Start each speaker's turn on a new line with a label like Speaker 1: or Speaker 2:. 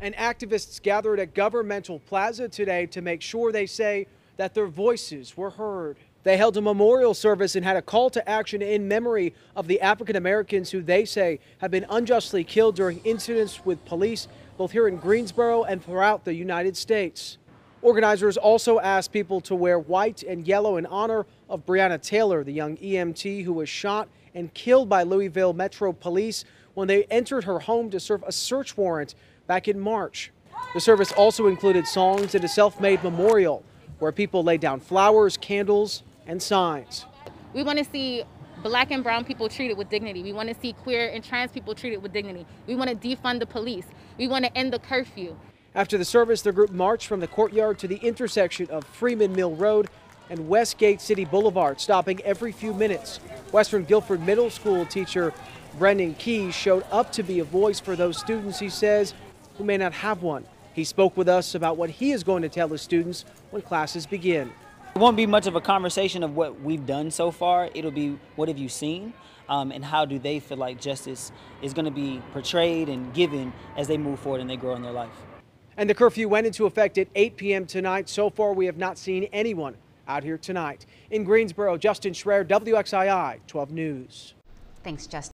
Speaker 1: And activists gathered at Governmental Plaza today to make sure they say that their voices were heard. They held a memorial service and had a call to action in memory of the African Americans who they say have been unjustly killed during incidents with police both here in Greensboro and throughout the United States. Organizers also asked people to wear white and yellow in honor of Breonna Taylor, the young EMT who was shot and killed by Louisville Metro Police when they entered her home to serve a search warrant back in March. The service also included songs and a self made memorial where people laid down flowers, candles, and signs.
Speaker 2: We want to see black and brown people treated with dignity. We want to see queer and trans people treated with dignity. We want to defund the police. We want to end the curfew.
Speaker 1: After the service, the group marched from the courtyard to the intersection of Freeman Mill Road and West Gate City Boulevard, stopping every few minutes. Western Guilford Middle School teacher Brendan Keys showed up to be a voice for those students, he says, who may not have one. He spoke with us about what he is going to tell his students when classes begin.
Speaker 3: It won't be much of a conversation of what we've done so far. It'll be what have you seen um, and how do they feel like justice is going to be portrayed and given as they move forward and they grow in their life.
Speaker 1: And the curfew went into effect at 8 p.m. tonight. So far, we have not seen anyone out here tonight. In Greensboro, Justin Schreier, WXII 12 News.
Speaker 4: Thanks, Justin.